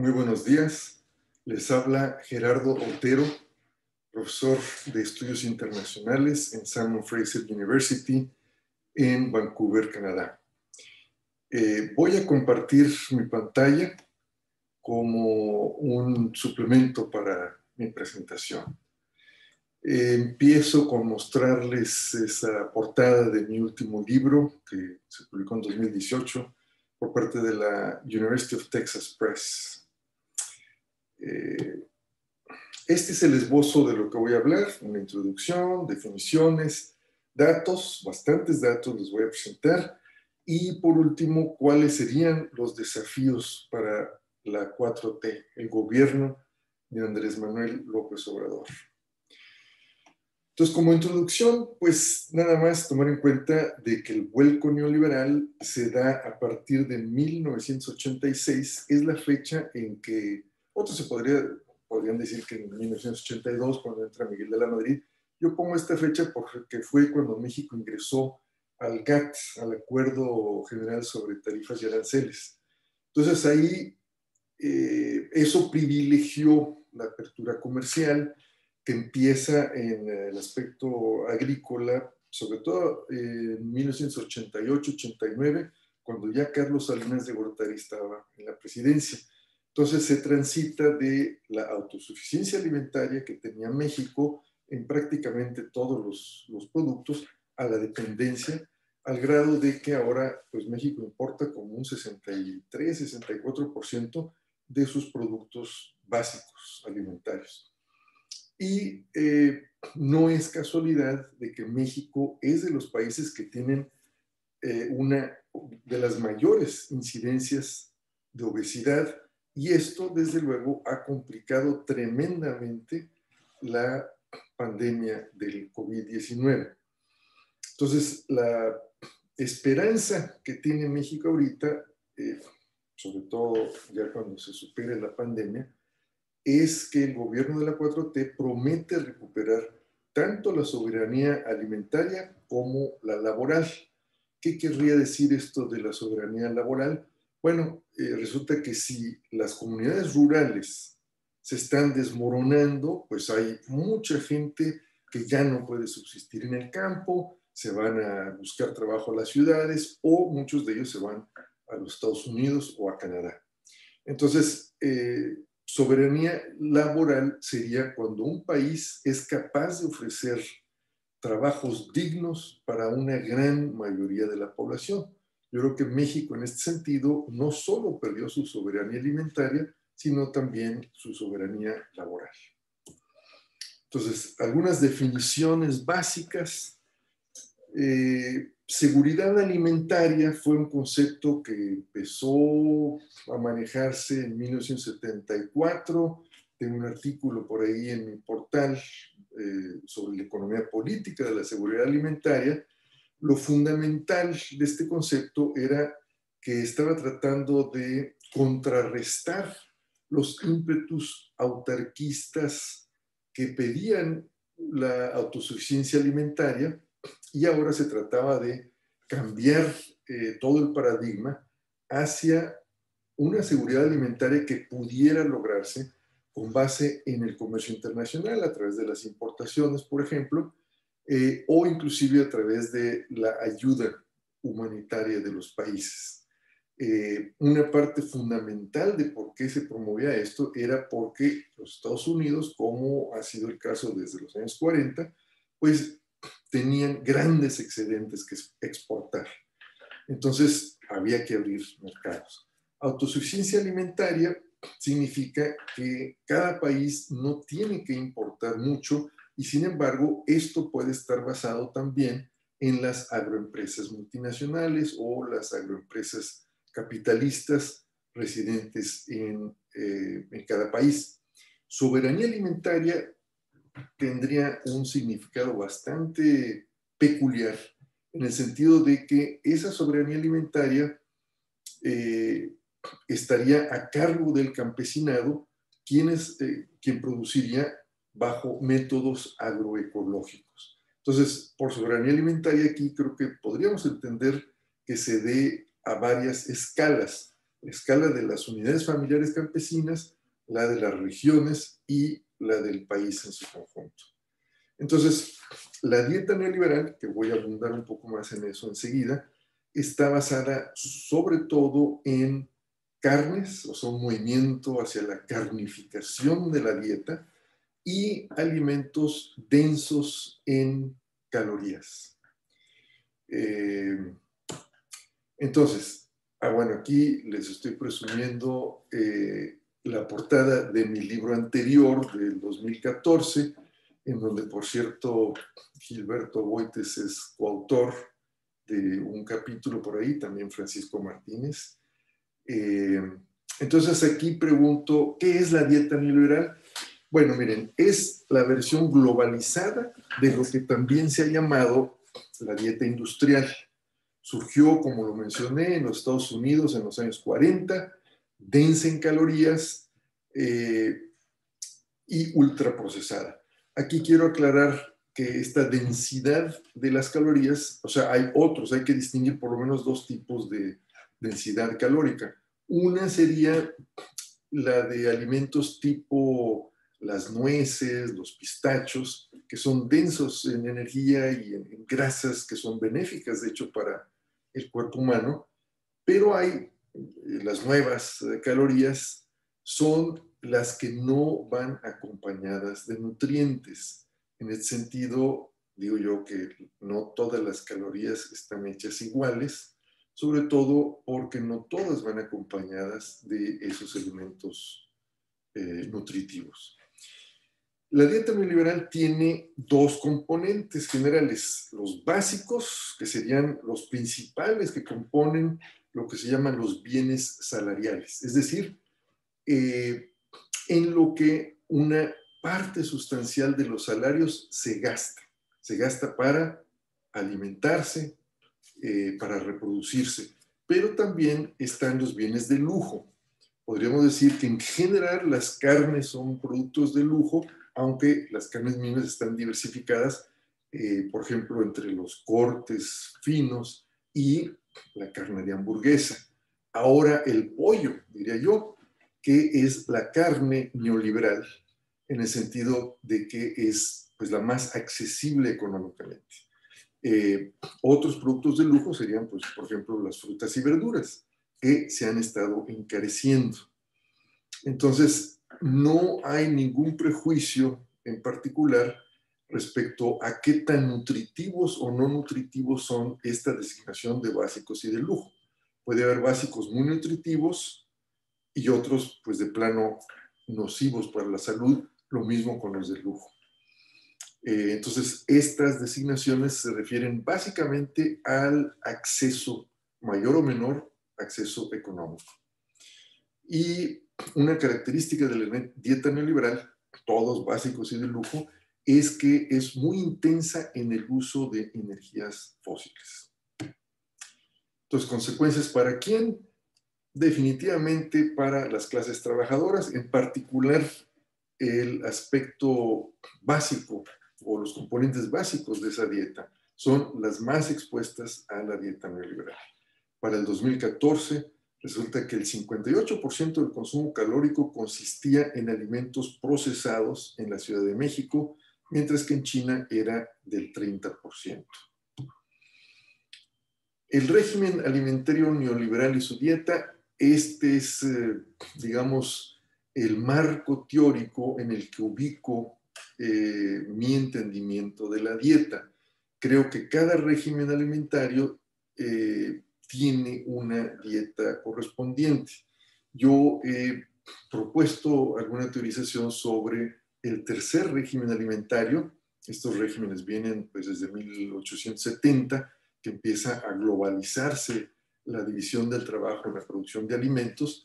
Muy buenos días. Les habla Gerardo Otero, profesor de estudios internacionales en Simon Fraser University en Vancouver, Canadá. Eh, voy a compartir mi pantalla como un suplemento para mi presentación. Eh, empiezo con mostrarles esa portada de mi último libro que se publicó en 2018 por parte de la University of Texas Press. Eh, este es el esbozo de lo que voy a hablar, una introducción, definiciones, datos, bastantes datos les voy a presentar. Y por último, cuáles serían los desafíos para la 4T, el gobierno de Andrés Manuel López Obrador. Entonces, como introducción, pues nada más tomar en cuenta de que el vuelco neoliberal se da a partir de 1986, es la fecha en que otros se podría, podrían decir que en 1982, cuando entra Miguel de la Madrid, yo pongo esta fecha porque fue cuando México ingresó al GATT, al Acuerdo General sobre Tarifas y Aranceles. Entonces ahí eh, eso privilegió la apertura comercial que empieza en el aspecto agrícola, sobre todo en 1988-89, cuando ya Carlos Salinas de Gortari estaba en la presidencia. Entonces se transita de la autosuficiencia alimentaria que tenía México en prácticamente todos los, productos a la dependencia, al grado de que ahora pues México importa como un 63-64% de sus productos básicos alimentarios. Y eh, no es casualidad de que México es de los países que tienen eh, una de las mayores incidencias de obesidad y esto, desde luego, ha complicado tremendamente la pandemia del COVID-19. Entonces, la esperanza que tiene México ahorita, eh, sobre todo ya cuando se supere la pandemia, es que el gobierno de la 4T promete recuperar tanto la soberanía alimentaria como la laboral. ¿Qué querría decir esto de la soberanía laboral? Bueno, eh, resulta que si las comunidades rurales se están desmoronando, pues hay mucha gente que ya no puede subsistir en el campo, se van a buscar trabajo a las ciudades o muchos de ellos se van a los Estados Unidos o a Canadá. Entonces, eh, soberanía laboral sería cuando un país es capaz de ofrecer trabajos dignos para una gran mayoría de la población. Yo creo que México en este sentido no solo perdió su soberanía alimentaria, sino también su soberanía laboral. Entonces, algunas definiciones básicas. Eh, seguridad alimentaria fue un concepto que empezó a manejarse en 1974. Tengo un artículo por ahí en mi portal eh, sobre la economía política de la seguridad alimentaria lo fundamental de este concepto era que estaba tratando de contrarrestar los ímpetus autarquistas que pedían la autosuficiencia alimentaria y ahora se trataba de cambiar eh, todo el paradigma hacia una seguridad alimentaria que pudiera lograrse con base en el comercio internacional a través de las importaciones, por ejemplo, eh, o inclusive a través de la ayuda humanitaria de los países. Eh, una parte fundamental de por qué se promovía esto era porque los Estados Unidos, como ha sido el caso desde los años 40, pues tenían grandes excedentes que exportar. Entonces había que abrir mercados. Autosuficiencia alimentaria significa que cada país no tiene que importar mucho y sin embargo, esto puede estar basado también en las agroempresas multinacionales o las agroempresas capitalistas residentes en, eh, en cada país. Soberanía alimentaria tendría un significado bastante peculiar en el sentido de que esa soberanía alimentaria eh, estaría a cargo del campesinado, quien, es, eh, quien produciría bajo métodos agroecológicos. Entonces, por soberanía alimentaria aquí creo que podríamos entender que se dé a varias escalas. la escala de las unidades familiares campesinas, la de las regiones y la del país en su conjunto. Entonces, la dieta neoliberal, que voy a abundar un poco más en eso enseguida, está basada sobre todo en carnes, o sea, un movimiento hacia la carnificación de la dieta y alimentos densos en calorías. Eh, entonces, ah, bueno, aquí les estoy presumiendo eh, la portada de mi libro anterior del 2014, en donde, por cierto, Gilberto Boites es coautor de un capítulo por ahí, también Francisco Martínez. Eh, entonces aquí pregunto, ¿qué es la dieta neoliberal? Bueno, miren, es la versión globalizada de lo que también se ha llamado la dieta industrial. Surgió, como lo mencioné, en los Estados Unidos en los años 40, densa en calorías eh, y ultraprocesada. Aquí quiero aclarar que esta densidad de las calorías, o sea, hay otros, hay que distinguir por lo menos dos tipos de densidad calórica. Una sería la de alimentos tipo las nueces, los pistachos, que son densos en energía y en, grasas que son benéficas, de hecho, para el cuerpo humano, pero hay eh, las nuevas eh, calorías son las que no van acompañadas de nutrientes. En ese sentido, digo yo que no todas las calorías están hechas iguales, sobre todo porque no todas van acompañadas de esos elementos eh, nutritivos. La dieta neoliberal tiene dos componentes generales, los básicos, que serían los principales que componen lo que se llaman los bienes salariales, es decir, eh, en lo que una parte sustancial de los salarios se gasta. Se gasta para alimentarse, eh, para reproducirse, pero también están los bienes de lujo. Podríamos decir que en general las carnes son productos de lujo, aunque las carnes mínimas están diversificadas, eh, por ejemplo, entre los cortes finos y la carne de hamburguesa. Ahora el pollo, diría yo, que es la carne neoliberal, en el sentido de que es pues, la más accesible económicamente. Eh, otros productos de lujo serían, pues, por ejemplo, las frutas y verduras, que se han estado encareciendo. Entonces, no hay ningún prejuicio en particular respecto a qué tan nutritivos o no nutritivos son esta designación de básicos y de lujo. Puede haber básicos muy nutritivos y otros, pues de plano, nocivos para la salud, lo mismo con los de lujo. Eh, entonces, estas designaciones se refieren básicamente al acceso, mayor o menor acceso económico. Y una característica de la dieta neoliberal, todos básicos y de lujo, es que es muy intensa en el uso de energías fósiles. Entonces, consecuencias para quién? Definitivamente para las clases trabajadoras, en particular el aspecto básico o los componentes básicos de esa dieta son las más expuestas a la dieta neoliberal. Para el 2014, resulta que el 58% del consumo calórico consistía en alimentos procesados en la Ciudad de México, mientras que en China era del 30%. El régimen alimentario neoliberal y su dieta, este es, eh, digamos, el marco teórico en el que ubico eh, mi entendimiento de la dieta. Creo que cada régimen alimentario eh, tiene una dieta correspondiente. Yo he propuesto alguna teorización sobre el tercer régimen alimentario. Estos regímenes vienen pues, desde 1870, que empieza a globalizarse la división del trabajo en la producción de alimentos.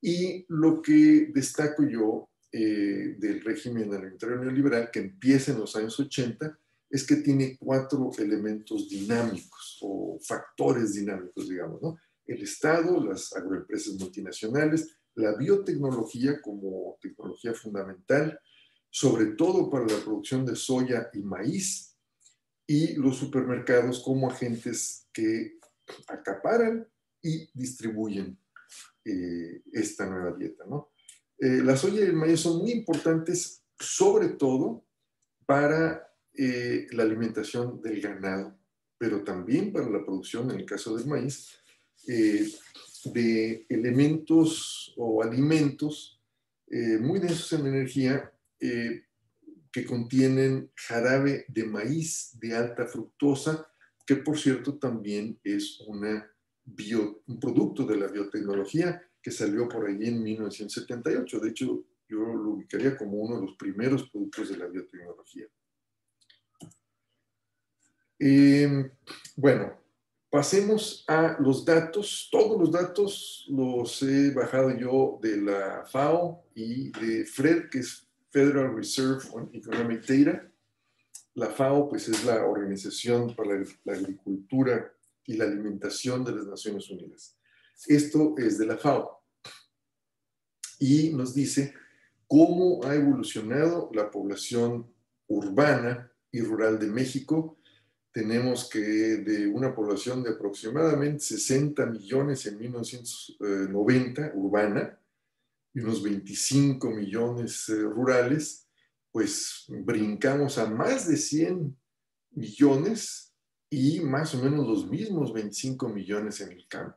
Y lo que destaco yo eh, del régimen alimentario neoliberal, que empieza en los años 80, es que tiene cuatro elementos dinámicos o factores dinámicos, digamos, ¿no? El Estado, las agroempresas multinacionales, la biotecnología como tecnología fundamental, sobre todo para la producción de soya y maíz, y los supermercados como agentes que acaparan y distribuyen eh, esta nueva dieta. ¿no? Eh, la soya y el maíz son muy importantes, sobre todo para la alimentación del ganado, pero también para la producción, en el caso del maíz, de elementos o alimentos muy densos en energía que contienen jarabe de maíz de alta fructosa, que por cierto también es una un producto de la biotecnología que salió por allí en 1978. De hecho, yo lo ubicaría como uno de los primeros productos de la biotecnología. Bueno, pasemos a los datos. Todos los datos los he bajado yo de la FAO y de FRED, que es Federal Reserve on Economic Data. La FAO, pues, es la Organización para la Agricultura y la Alimentación de las Naciones Unidas. Esto es de la FAO. Y nos dice cómo ha evolucionado la población urbana y rural de México. Tenemos que de una población de aproximadamente 60 millones en 1990 urbana, y unos 25 millones eh, rurales, pues brincamos a más de 100 millones y más o menos los mismos 25 millones en el campo.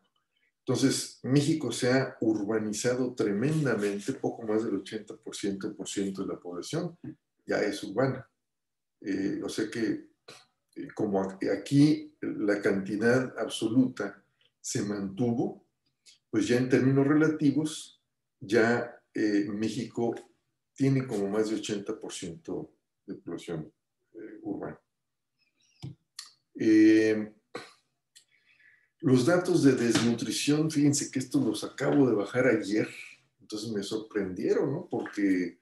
Entonces, México se ha urbanizado tremendamente, poco más del 80% por ciento de la población ya es urbana. Eh, o sea que, eh, como aquí la cantidad absoluta se mantuvo, pues ya en términos relativos, ya eh, México tiene como más de 80% de población eh, urbana. Eh, los datos de desnutrición, fíjense que estos los acabo de bajar ayer, entonces me sorprendieron, ¿no? Porque,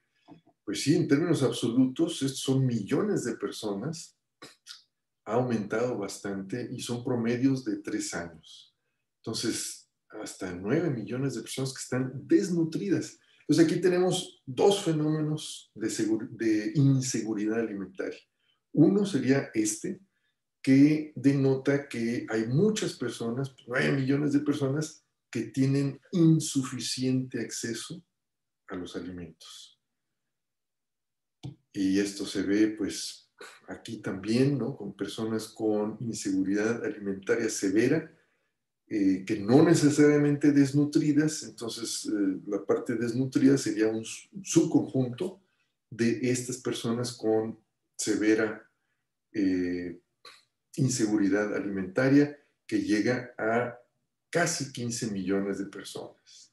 pues sí, en términos absolutos, estos son millones de personas, ha aumentado bastante y son promedios de tres años. Entonces, hasta 9 millones de personas que están desnutridas. Entonces aquí tenemos dos fenómenos de, de inseguridad alimentaria. Uno sería este, que denota que hay muchas personas, 9 millones de personas, que tienen insuficiente acceso a los alimentos. Y esto se ve pues aquí también, ¿no? Con personas con inseguridad alimentaria severa, eh, que no necesariamente desnutridas, entonces eh, la parte desnutrida sería un subconjunto de estas personas con severa eh, inseguridad alimentaria que llega a casi 15 millones de personas.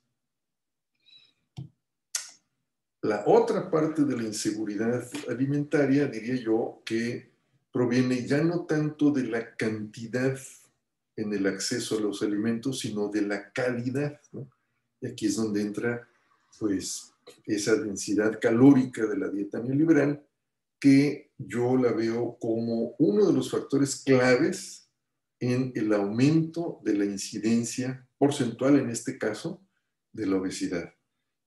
La otra parte de la inseguridad alimentaria, diría yo, que proviene ya no tanto de la cantidad en el acceso a los alimentos, sino de la calidad. Y aquí es donde entra pues esa densidad calórica de la dieta neoliberal, que yo la veo como uno de los factores claves en el aumento de la incidencia porcentual, en este caso, de la obesidad.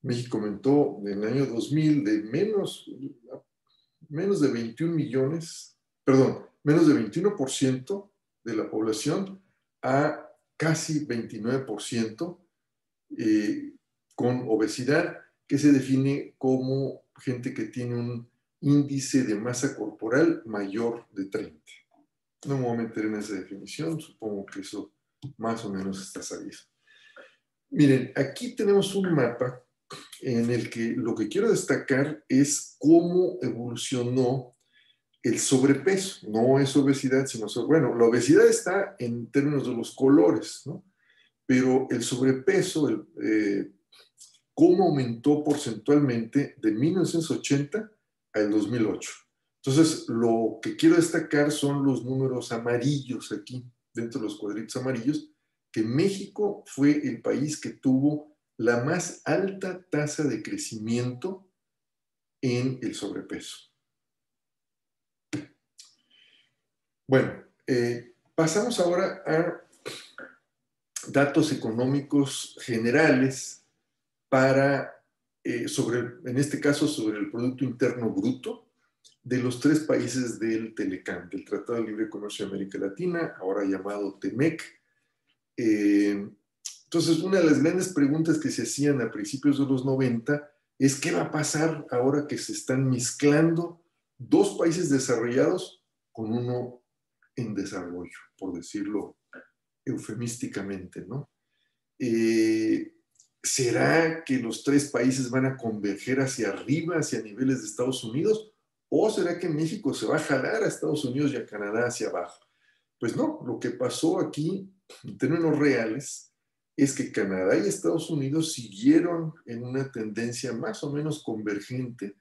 México aumentó en el año 2000 de menos, menos de 21 millones, perdón, menos de 21% de la población a casi 29% eh, con obesidad, que se define como gente que tiene un índice de masa corporal mayor de 30. No me voy a meter en esa definición, supongo que eso más o menos está sabido. Miren, aquí tenemos un mapa en el que lo que quiero destacar es cómo evolucionó el sobrepeso, no es obesidad, sino, bueno, la obesidad está en términos de los colores, ¿no? Pero el sobrepeso, eh, cómo aumentó porcentualmente de 1980 al 2008. Entonces, lo que quiero destacar son los números amarillos aquí, dentro de los cuadritos amarillos, que México fue el país que tuvo la más alta tasa de crecimiento en el sobrepeso. Bueno, eh, pasamos ahora a datos económicos generales para, eh, sobre, en este caso, sobre el Producto Interno Bruto de los tres países del Telecán, del Tratado de Libre Comercio de América Latina, ahora llamado TEMEC. Entonces, una de las grandes preguntas que se hacían a principios de los 90 es qué va a pasar ahora que se están mezclando dos países desarrollados con uno en desarrollo, por decirlo eufemísticamente, ¿no? Eh, ¿Será que los tres países van a converger hacia arriba, hacia niveles de Estados Unidos? ¿O será que México se va a jalar a Estados Unidos y a Canadá hacia abajo? Pues no, lo que pasó aquí, en términos reales, es que Canadá y Estados Unidos siguieron en una tendencia más o menos convergente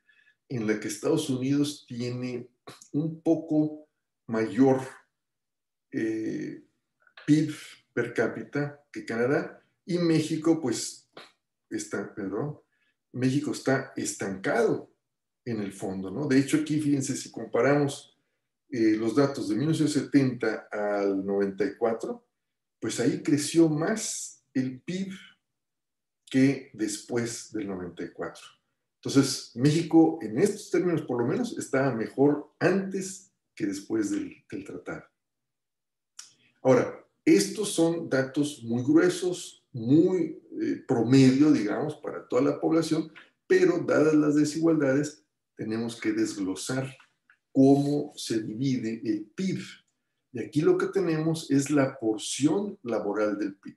en la que Estados Unidos tiene un poco mayor eh, PIB per cápita que Canadá y México pues está, perdón, México está estancado en el fondo, ¿no? De hecho aquí fíjense si comparamos eh, los datos de 1970 al 94, pues ahí creció más el PIB que después del 94. Entonces, México en estos términos por lo menos estaba mejor antes que después del, tratado. Ahora, estos son datos muy gruesos, muy eh, promedio, digamos, para toda la población, pero dadas las desigualdades, tenemos que desglosar cómo se divide el PIB. Y aquí lo que tenemos es la porción laboral del PIB.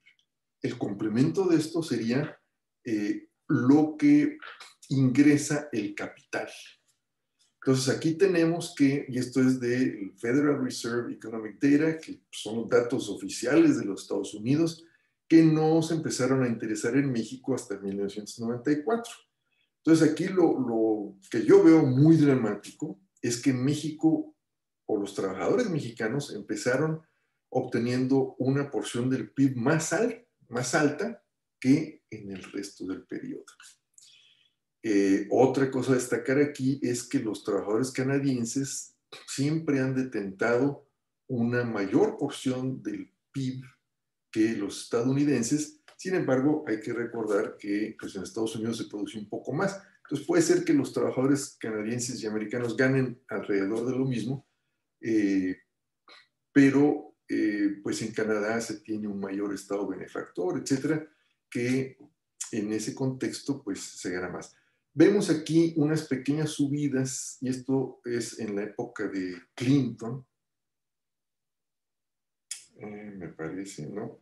El complemento de esto sería eh, lo que ingresa el capital. Entonces aquí tenemos que, y esto es del Federal Reserve Economic Data, que son datos oficiales de los Estados Unidos, que no se empezaron a interesar en México hasta 1994. Entonces aquí lo, lo que yo veo muy dramático es que México o los trabajadores mexicanos empezaron obteniendo una porción del PIB más, más alta que en el resto del periodo. Eh, otra cosa a destacar aquí es que los trabajadores canadienses siempre han detentado una mayor porción del PIB que los estadounidenses. Sin embargo, hay que recordar que pues, en Estados Unidos se produce un poco más. Entonces puede ser que los trabajadores canadienses y americanos ganen alrededor de lo mismo, eh, pero eh, pues en Canadá se tiene un mayor estado benefactor, etcétera, que en ese contexto pues se gana más. Vemos aquí unas pequeñas subidas, y esto es en la época de Clinton, eh, me parece, ¿no?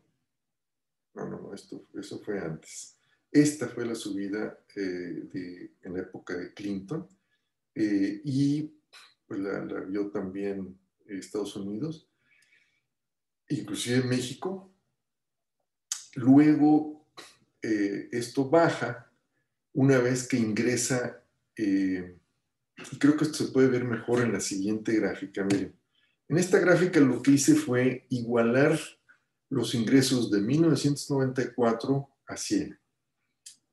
No, no, no, esto, eso fue antes. Esta fue la subida eh, en la época de Clinton y pues la, vio también Estados Unidos, inclusive México. Luego esto baja una vez que ingresa, eh, y creo que esto se puede ver mejor en la siguiente gráfica, miren. En esta gráfica lo que hice fue igualar los ingresos de 1994 a 100.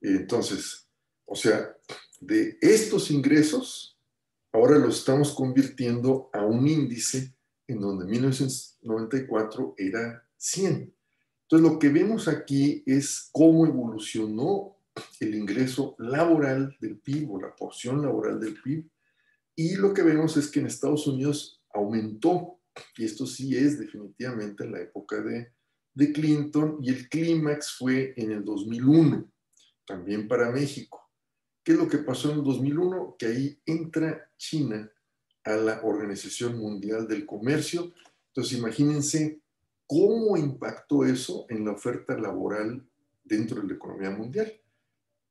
Entonces, o sea, de estos ingresos, ahora los estamos convirtiendo a un índice en donde 1994 era 100. Entonces, lo que vemos aquí es cómo evolucionó el ingreso laboral del PIB o la porción laboral del PIB. Y lo que vemos es que en Estados Unidos aumentó, y esto sí es definitivamente en la época de, de Clinton, y el clímax fue en el 2001, también para México. ¿Qué es lo que pasó en el 2001? Que ahí entra China a la Organización Mundial del Comercio. Entonces, imagínense cómo impactó eso en la oferta laboral dentro de la economía mundial.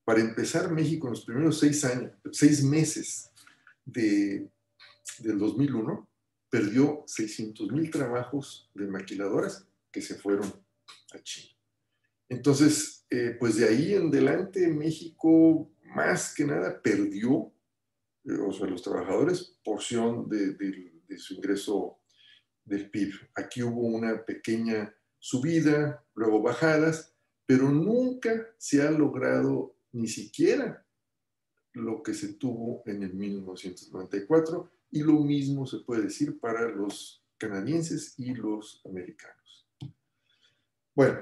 Para empezar, México en los primeros seis, años, seis meses de, del 2001 perdió 600 mil trabajos de maquiladoras que se fueron a China. Entonces, eh, pues de ahí en adelante México más que nada perdió, o sea, los trabajadores, porción de, de su ingreso del PIB. Aquí hubo una pequeña subida, luego bajadas, pero nunca se ha logrado ni siquiera lo que se tuvo en el 1994 y lo mismo se puede decir para los canadienses y los americanos. Bueno,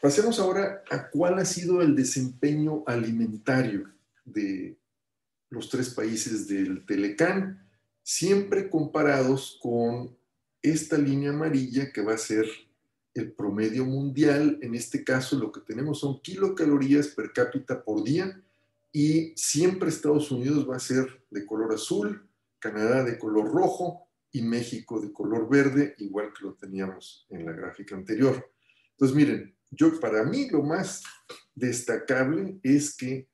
pasemos ahora a cuál ha sido el desempeño alimentario de los tres países del Telecán, siempre comparados con esta línea amarilla que va a ser el promedio mundial. En este caso lo que tenemos son kilocalorías per cápita por día y siempre Estados Unidos va a ser de color azul, Canadá de color rojo y México de color verde, igual que lo teníamos en la gráfica anterior. Entonces, miren, yo para mí lo más destacable es que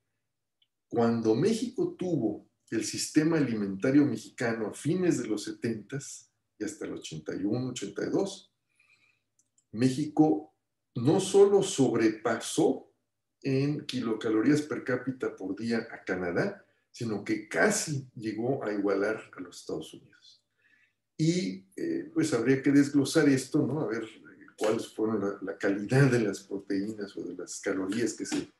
cuando México tuvo el sistema alimentario mexicano a fines de los 70 y hasta el 81, 82, México no solo sobrepasó en kilocalorías per cápita por día a Canadá, sino que casi llegó a igualar a los Estados Unidos. Y eh, pues habría que desglosar esto, ¿no? A ver cuáles fueron la, la, calidad de las proteínas o de las calorías que se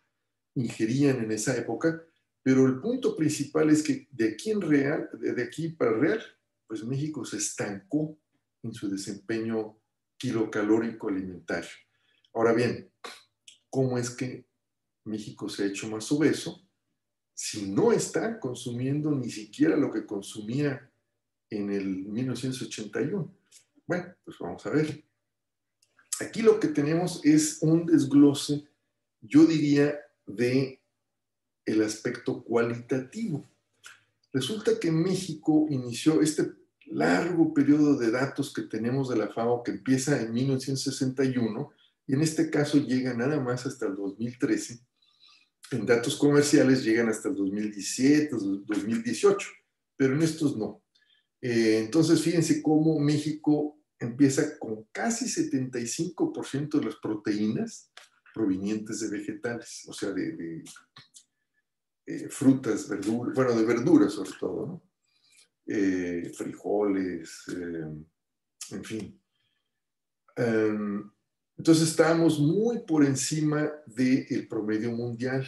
ingerían en esa época, pero el punto principal es que de aquí en real, de aquí para real, pues México se estancó en su desempeño kilocalórico alimentario. Ahora bien, ¿cómo es que México se ha hecho más obeso si no está consumiendo ni siquiera lo que consumía en el 1981? Bueno, pues vamos a ver. Aquí lo que tenemos es un desglose, yo diría, de el aspecto cualitativo. Resulta que México inició este largo periodo de datos que tenemos de la FAO que empieza en 1961 y en este caso llega nada más hasta el 2013. En datos comerciales llegan hasta el 2017, 2018, pero en estos no. Eh, entonces, fíjense cómo México empieza con casi 75% de las proteínas provenientes de vegetales, o sea, de eh, frutas, verduras, bueno, de verduras sobre todo. Eh, frijoles, eh, en fin. Em, entonces estábamos muy por encima del promedio mundial.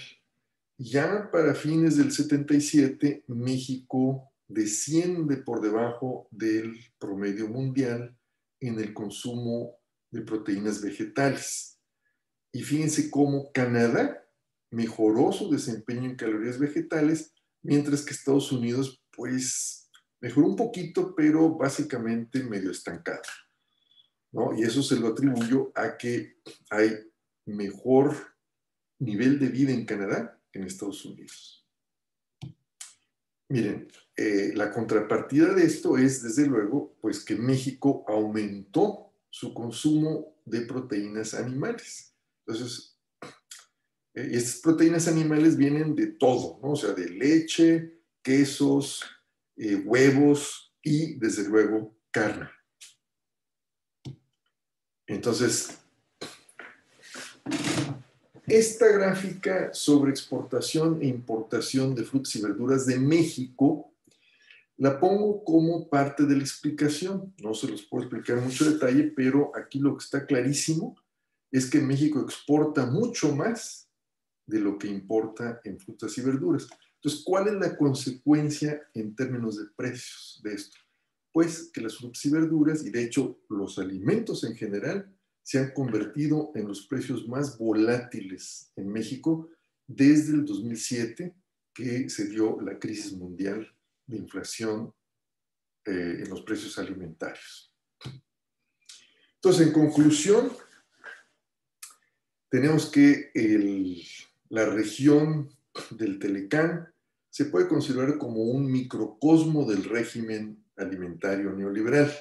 Ya para fines del 77, México desciende por debajo del promedio mundial en el consumo de proteínas vegetales. Y fíjense cómo Canadá mejoró su desempeño en calorías vegetales, mientras que Estados Unidos, pues, mejoró un poquito, pero básicamente medio estancado. ¿no? Y eso se lo atribuyo a que hay mejor nivel de vida en Canadá que en Estados Unidos. Miren, eh, la contrapartida de esto es, desde luego, pues que México aumentó su consumo de proteínas animales. Entonces, eh, y estas proteínas animales vienen de todo, ¿no? O sea, de leche, quesos, eh, huevos y, desde luego, carne. Entonces, esta gráfica sobre exportación e importación de frutas y verduras de México la pongo como parte de la explicación. No se los puedo explicar en mucho detalle, pero aquí lo que está clarísimo es que México exporta mucho más de lo que importa en frutas y verduras. Entonces, ¿cuál es la consecuencia en términos de precios de esto? Pues que las frutas y verduras, y de hecho los alimentos en general, se han convertido en los precios más volátiles en México desde el 2007, que se dio la crisis mundial de inflación eh, en los precios alimentarios. Entonces, en conclusión, tenemos que el, la región del Telecán se puede considerar como un microcosmo del régimen alimentario neoliberal.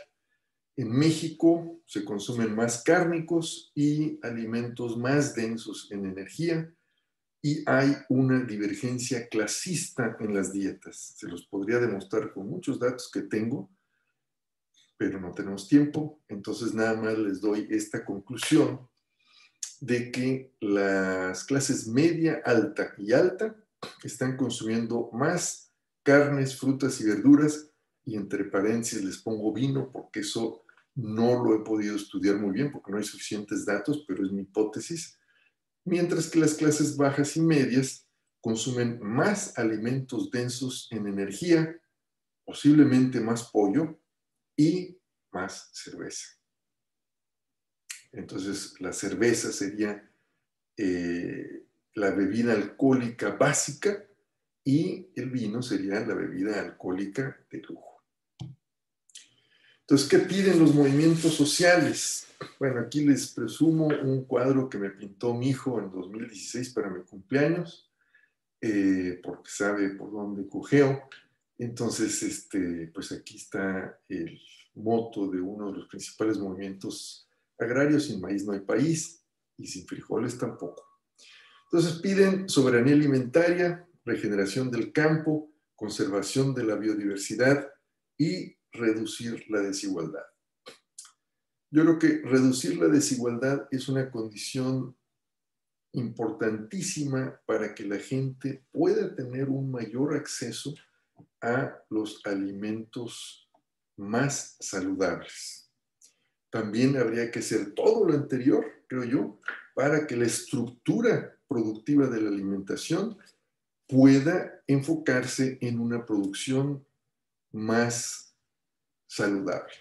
En México se consumen más cárnicos y alimentos más densos en energía y hay una divergencia clasista en las dietas. Se los podría demostrar con muchos datos que tengo, pero no tenemos tiempo, entonces nada más les doy esta conclusión de que las clases media, alta y alta están consumiendo más carnes, frutas y verduras, y entre paréntesis les pongo vino porque eso no lo he podido estudiar muy bien porque no hay suficientes datos, pero es mi hipótesis, mientras que las clases bajas y medias consumen más alimentos densos en energía, posiblemente más pollo y más cerveza. Entonces, la cerveza sería eh, la bebida alcohólica básica y el vino sería la bebida alcohólica de lujo. Entonces, ¿qué piden los movimientos sociales? Bueno, aquí les presumo un cuadro que me pintó mi hijo en 2016 para mi cumpleaños, eh, porque sabe por dónde cogeo. Entonces, este, pues aquí está el moto de uno de los principales movimientos agrarios, sin maíz no hay país y sin frijoles tampoco. Entonces piden soberanía alimentaria, regeneración del campo, conservación de la biodiversidad y reducir la desigualdad. Yo creo que reducir la desigualdad es una condición importantísima para que la gente pueda tener un mayor acceso a los alimentos más saludables. También habría que hacer todo lo anterior, creo yo, para que la estructura productiva de la alimentación pueda enfocarse en una producción más saludable.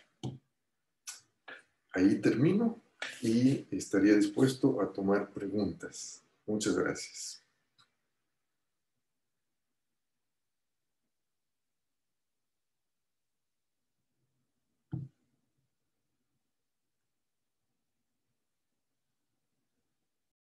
Ahí termino y estaría dispuesto a tomar preguntas. Muchas gracias.